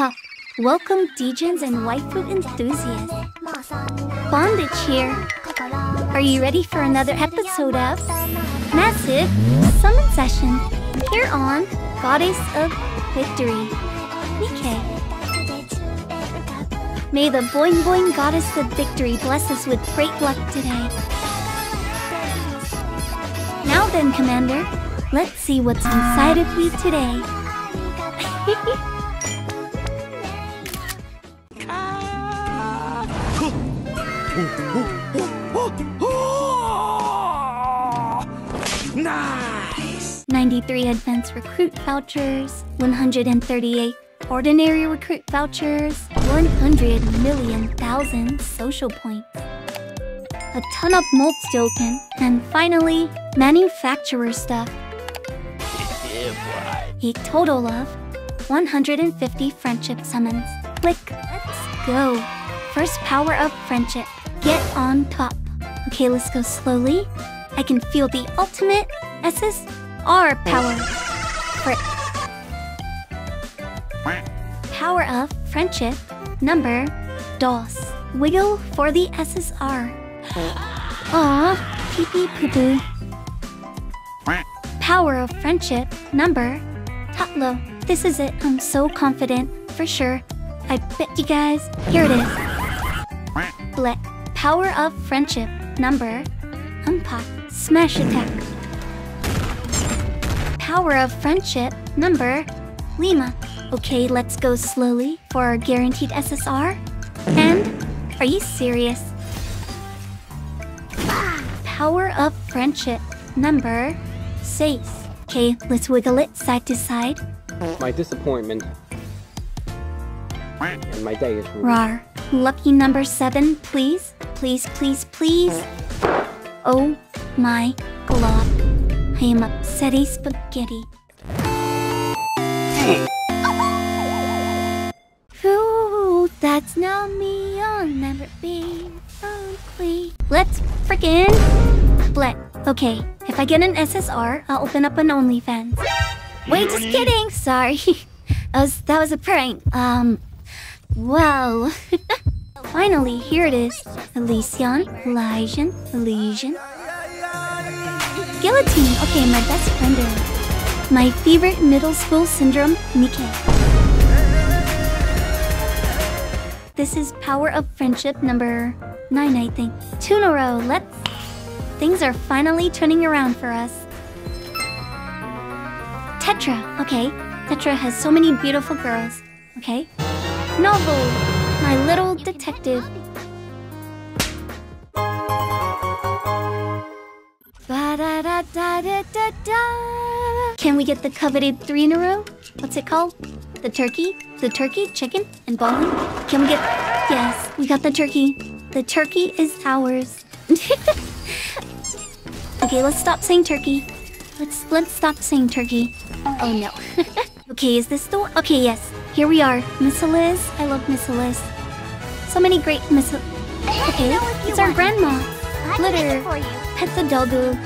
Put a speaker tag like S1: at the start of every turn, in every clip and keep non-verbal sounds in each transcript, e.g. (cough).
S1: Huh. Welcome, Degens and waifu enthusiasts. Bondedge here. Are you ready for another episode of Massive Summon Session here on Goddess of Victory, Nikke. May the Boing Boing Goddess of Victory bless us with great luck today. Now then, Commander, let's see what's inside of you today. (laughs)
S2: Nice!
S1: 93 advanced recruit vouchers, 138 ordinary recruit vouchers, 100 million thousand social points, a ton of mold token, and finally, manufacturer stuff. A total of 150 friendship summons. Click. Let's go. First power of friendship. Get on top. Okay, let's go slowly. I can feel the ultimate SSR power. Frick. Power of friendship. Number DOS. Wiggle for the SSR. Aw, pee pee poo poo. Power of friendship. Number Tatlo. This is it. I'm so confident. For sure. I bet you guys. Here it is. Power of friendship. Number Unpop. Smash attack. Power of friendship. Number Lima. Okay, let's go slowly for our guaranteed SSR. And are you serious? Power of friendship. Number six. Okay, let's wiggle it side to side.
S3: My disappointment. And my day is ruined.
S1: Rar. Lucky number seven, please. Please, please, please. Oh my god. I am upsetty spaghetti. Ooh, that's not me. I'll never be ugly. Let's freaking split. Okay, if I get an SSR, I'll open up an OnlyFans. Wait, just kidding. Sorry. (laughs) that was that was a prank. Um, well. (laughs) Finally, here it is. Elysion, Elysian, Elysion. Guillotine. Okay, my best friend. My favorite middle school syndrome, Nikke. This is Power of Friendship number 9, I think. Two in a row, let's... Things are finally turning around for us. Tetra, okay. Tetra has so many beautiful girls, okay. Novel, my little detective. Can we get the coveted three in a row? What's it called? The turkey? The turkey, chicken, and bowling? Can we get... Yes, we got the turkey. The turkey is ours. (laughs) okay, let's stop saying turkey. Let's let's stop saying turkey. Oh no. (laughs) okay, is this the one? Okay, yes. Here we are. Miss Liz. I love Miss Liz. So many great Miss... Okay, it's our grandma. Glitter. Pet the doggo.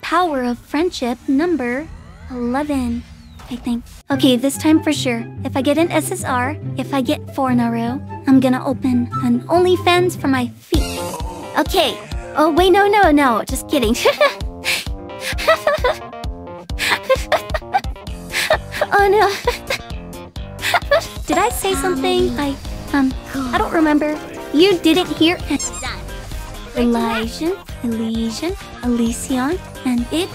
S1: Power of friendship number 11. I think. Okay, this time for sure. If I get an SSR, if I get four in a row, I'm gonna open an OnlyFans for my feet. Okay. Oh, wait, no, no, no. Just kidding. (laughs) oh no. Did I say something? I, um, I don't remember. You didn't hear it. Elysion, Elysian, Elysion, and it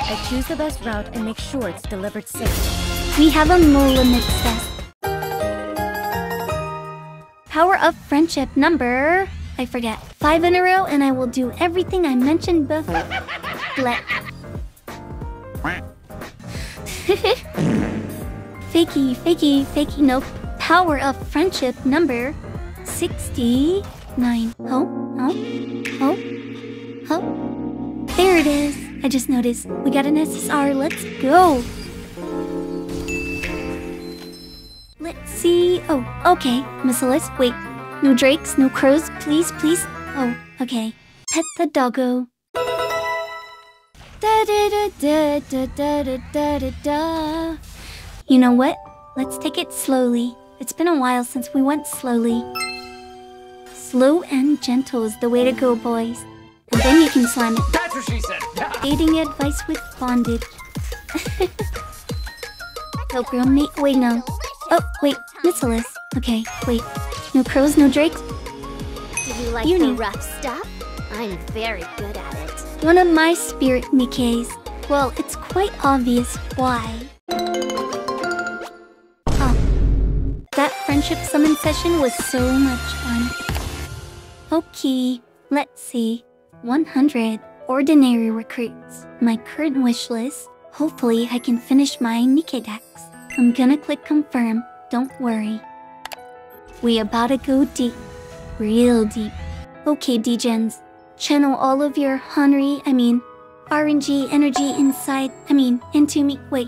S4: I choose the best route and make sure it's delivered safe.
S1: We have a no limits test. Power of friendship number I forget. Five in a row and I will do everything I mentioned before. Blech. (laughs) fakey, fakey, fakey, nope. Power of friendship number 69. Oh, oh, oh, oh. There it is. I just noticed. We got an SSR. Let's go. Let's see. Oh, okay. Missilis. Wait. No drakes, no crows. Please, please. Oh, okay. Pet the doggo. Da da da da da da da da da da. You know what? Let's take it slowly. It's been a while since we went slowly. Slow and gentle is the way to go, boys. And then you can slam it.
S2: That's what she said. (laughs)
S1: Dating advice with Bondedge. (laughs) Pilgrim, mate. Wait, no. Oh, wait. Missilis. Okay, wait. No crows, no drakes.
S5: Do you like
S1: You
S5: the
S1: know.
S5: rough stuff? I'm very good at it.
S1: One of my spirit Nikkes. Well, it's quite obvious why. Oh. That friendship summon session was so much fun. Okay, let's see. 100 ordinary recruits. My current wish list. Hopefully, I can finish my Nikke decks. I'm gonna click confirm. Don't worry. We about to go deep. Real deep. Okay, Degens. Channel all of your Henry, I mean, RNG energy inside, I mean, into me. Wait.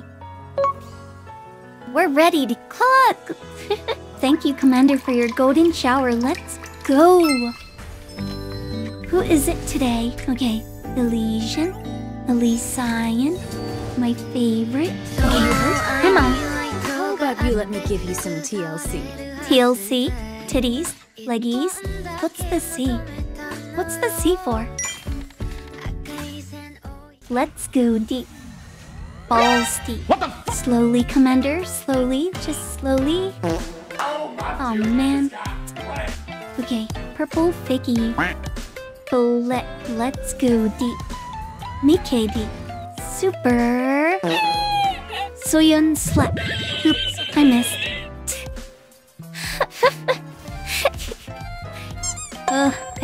S1: We're ready to cook! (laughs) Thank you, Commander, for your golden shower. Let's go! Who is it today? Okay, Elysion, Elysion, my favorite. Okay. Come on.
S4: Oh, How about you let me give you some TLC?
S1: TLC, titties, leggies. What's the C? What's the C for? Let's go deep. Balls deep.
S2: What the
S1: Slowly, Commander. Slowly. Just slowly. Oh, man. Okay. Purple Figgy. Let, let's go deep. Nikke deep. Super. Soyun slap. Oops, I missed.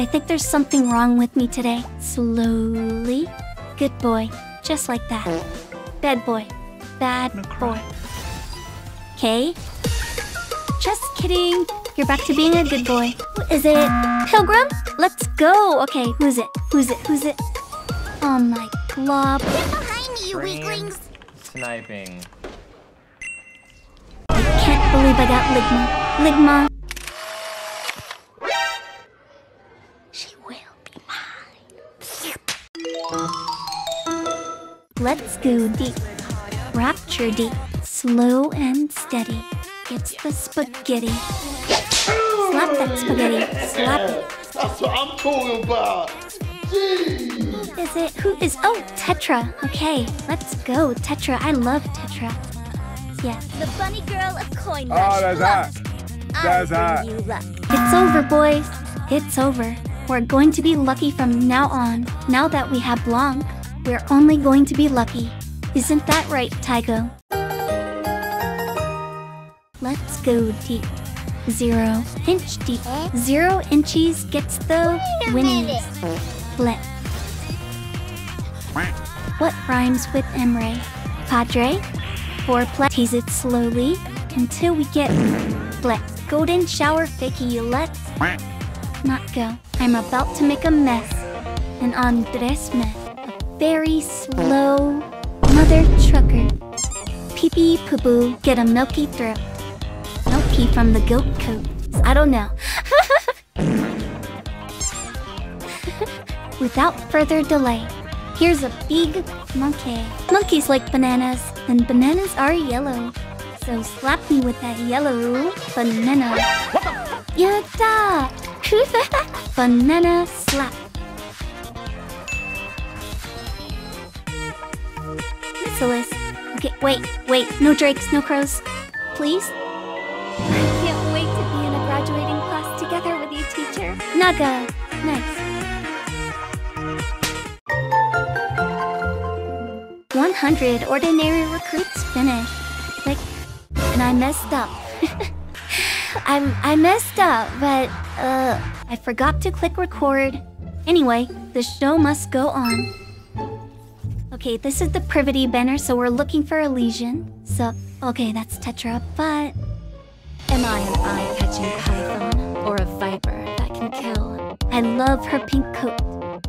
S1: I think there's something wrong with me today. Slowly. Good boy. Just like that. Bad boy. Bad boy. Okay. Just kidding. You're back to being a good boy. Who is it? Pilgrim? Let's go. Okay, who's it? Who's it? Who's it? Oh my glob.
S5: Get Behind me, you
S2: Scream.
S5: weaklings!
S2: Sniping.
S1: I can't believe I got Ligma. Ligma. Let's go deep. Rapture deep. Slow and steady. Gets the spaghetti. Slap that spaghetti. Slap it.
S6: That's what I'm talking about.
S1: Who is it? Who is? Oh, Tetra. Okay, let's go. Tetra. I love Tetra. Yes.
S5: The bunny girl of coin
S7: Oh,
S5: rush.
S7: that's
S5: Look,
S7: hot.
S5: I
S7: That's hot.
S1: It's over, boys. It's over. We're going to be lucky from now on. Now that we have Blanc, we're only going to be lucky. Isn't that right, Tygo? Let's go deep. Zero inch deep. Zero inches gets the winnings.
S5: minute.
S1: What rhymes with Emre? Padre? Foreplay. Tease it slowly until we get Let. Golden shower Vicky, let's not go. I'm about to make a mess. An Andres mess. Very slow mother trucker. Pee pee poo poo, get a milky throat. Milky from the goat coat. I don't know. (laughs) Without further delay, here's a big monkey. Monkeys like bananas, and bananas are yellow. So slap me with that yellow banana. Yatta! (laughs) banana slap. Missilis. Okay, wait, wait, no drakes, no crows. Please? I can't wait to be in a graduating class together with you, teacher. Naga. Nice. 100 ordinary recruits finished. Like, and I messed up. (laughs) I'm I messed up, but uh, I forgot to click record. Anyway, the show must go on. Okay, this is the Privaty banner, so we're looking for Elysion. So, okay, that's Tetra, but
S4: Am I an eye-catching python or a viper that can kill?
S1: I love her pink coat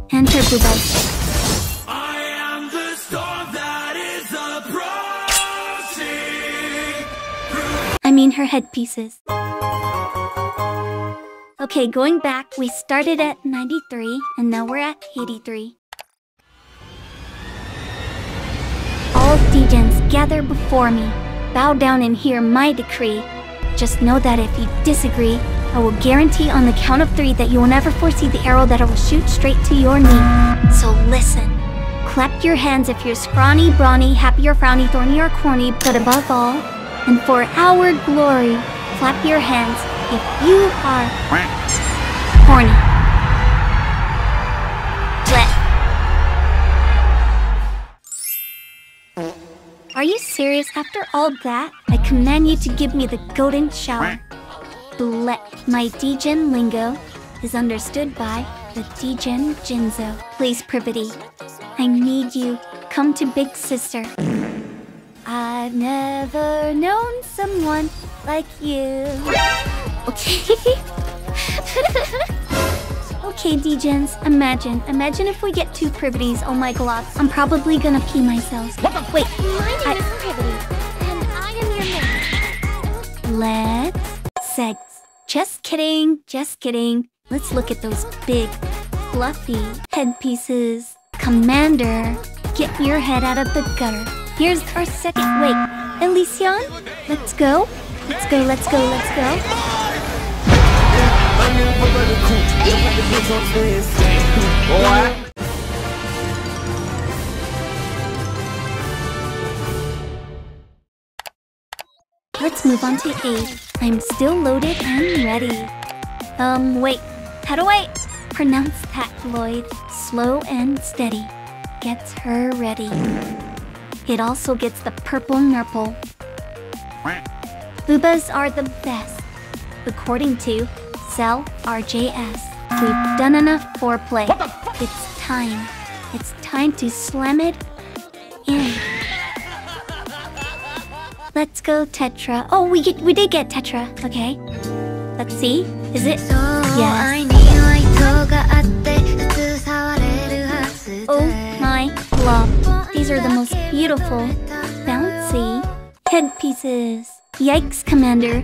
S1: and her boobas.
S8: I am the storm that is approaching.
S1: I mean her headpieces. Okay, going back, we started at 93 and now we're at 83. Gather before me. bow down and hear my decree. Just know that if you disagree, I will guarantee on the count of three that you will never foresee the arrow that I will shoot straight to your knee. So listen. Clap your hands if you're scrawny, brawny, happy or frowny, thorny or corny, but above all, and for our glory, clap your hands if you are horny. After all that, I command you to give me the golden shower. Blech. My Degen lingo is understood by the Degen Jinzo. Please, privaty. I need you. Come to Big Sister. I've never known someone like you. Okay. (laughs) okay, Degens. Imagine. Imagine if we get two privaties. Oh my god. I'm probably gonna pee myself. Wait.
S5: My name
S1: I-
S5: is Privaty,
S1: Let's sex. Just kidding. Just kidding. Let's look at those big, fluffy headpieces. Commander, get your head out of the gutter. Here's our second. Wait, Elysion? Let's go. Let's go, let's go, let's go. Let's move on to 8. I'm still loaded and ready. Um, wait. How do I pronounce that, Lloyd? Slow and steady. Gets her ready. It also gets the purple nurple. Boobas are the best. According to Cell RJS, we've done enough foreplay. It's time. It's time to slam it in. Let's go, Tetra. Oh, we get, we did get Tetra. Okay. Let's see. Is it? Yes. Oh my love. These are the most beautiful, bouncy headpieces. Yikes, Commander.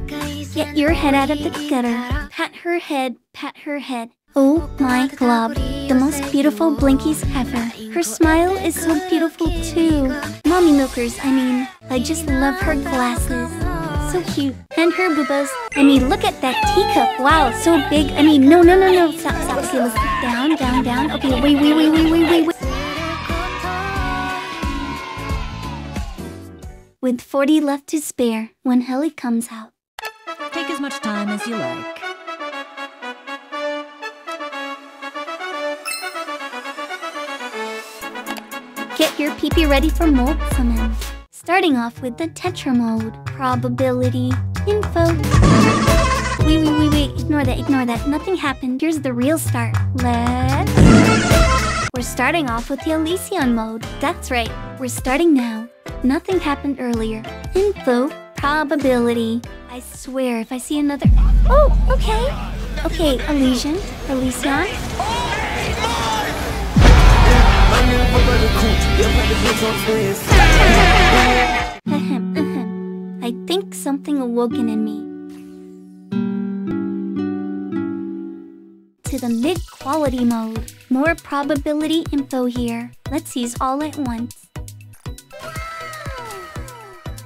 S1: Get your head out of the gutter. Pat her head, pat her head. Oh my glob. The most beautiful blinkies ever. Her smile is so beautiful too. Mommy milkers, I mean. I just love her glasses. So cute. And her boobas. I mean, look at that teacup. Wow, so big. I mean, no, no, no, no. Stop, stop. Okay, let's down, down, down. Okay, wait, wait, wait, wait, wait, wait, wait. With 40 left to spare when Helly comes out.
S2: Take as much time as you like.
S1: Get your PP ready for mold summon. Starting off with the Tetra mode. Probability. Info. Wait, wait, wait, wait. Ignore that, ignore that. Nothing happened. Here's the real start. Let's... We're starting off with the Elysion mode. That's right. We're starting now. Nothing happened earlier. Info. Probability. I swear, if I see another... Oh, okay. Okay, Elysion. (laughs) I think something awoken in me. To the mid-quality mode. More probability info here. Let's use all at once.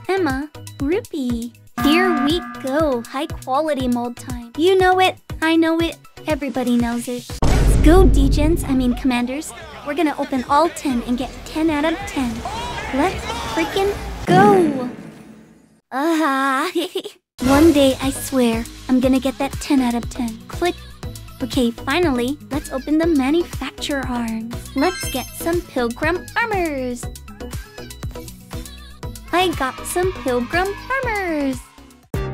S1: Emma, Rupee. Here we go. High quality mold time. You know it. I know it. Everybody knows it. Let's go, Degens. I mean, commanders. We're gonna open all 10 and get 10 out of 10. Let's freaking go! Ah! (laughs) One day, I swear, I'm gonna get that 10 out of 10. Click. Okay, finally, let's open the manufacturer arms. Let's get some pilgrim armors. I got some pilgrim armors.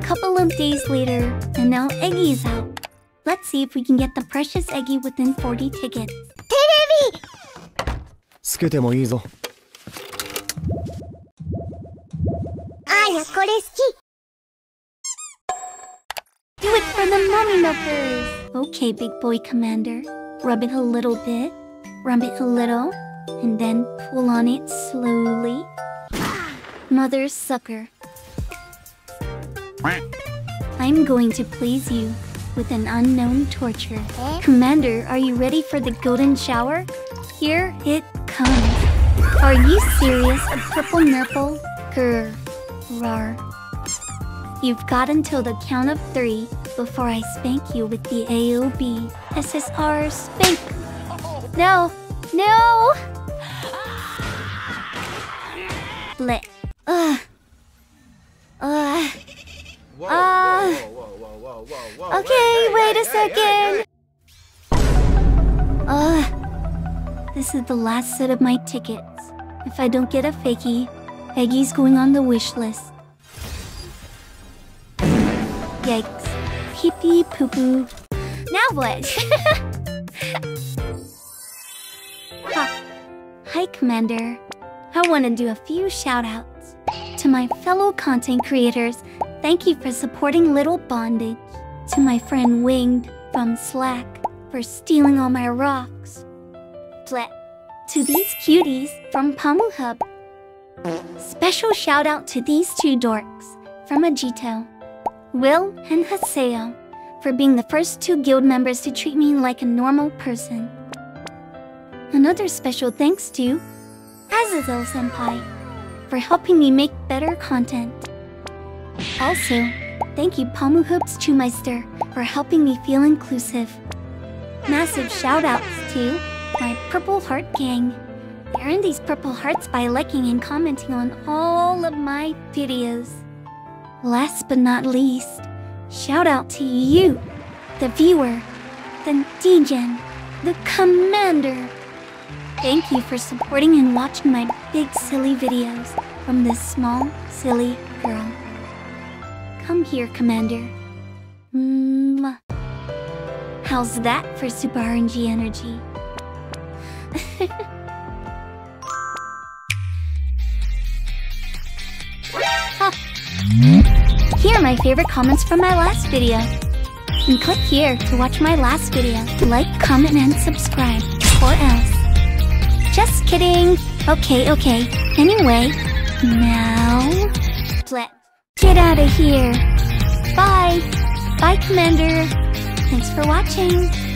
S1: Couple of days later, and now Eggy's out. Let's see if we can get the precious Eggy within 40 tickets.
S7: つけてもいいぞ
S5: あやこれ好き
S1: Do it for the mommy milkers! Okay, big boy commander. Rub it a little bit, rub it a little, and then pull on it slowly. Mother sucker. I'm going to please you with an unknown torture. Commander, are you ready for the golden shower? Here it comes. Are you serious? A purple nurple? Grr. Rar. You've got until the count of three before I spank you with the AOB SSR spank. No, no! Bleh. Ugh. Ugh. Uh, okay, wait a second. This is the last set of my tickets. If I don't get a fakie, Eggy's going on the wish list. Yikes. Pee pee poo poo. Now what? (laughs) ha. Hi, Commander. I want to do a few shout outs. To my fellow content creators, thank you for supporting Little Bondedge. To my friend Winged from Slacc for stealing all my rocks. To these cuties from Pomuhub. Special shout out to these two dorks from Agito. Will and Haseo for being the first two guild members to treat me like a normal person. Another special thanks to Azazel Senpai for helping me make better content. Also, thank you Pomu Hoops Chumeister for helping me feel inclusive. Massive shoutouts to my Purple Heart Gang. They earn these purple hearts by liking and commenting on all of my videos. Last but not least, shout out to you, the viewer, the Degen, the commander. Thank you for supporting and watching my big silly videos from this small, silly girl. Come here, Commander. Mwah. How's that for Super RNG energy? Here are my favorite comments from my last video. And click here to watch my last video. Like, comment, and subscribe. Or else. Just kidding. Okay, okay. Anyway, now... Let get out of here. Bye. Bye, Commander. Thanks for watching.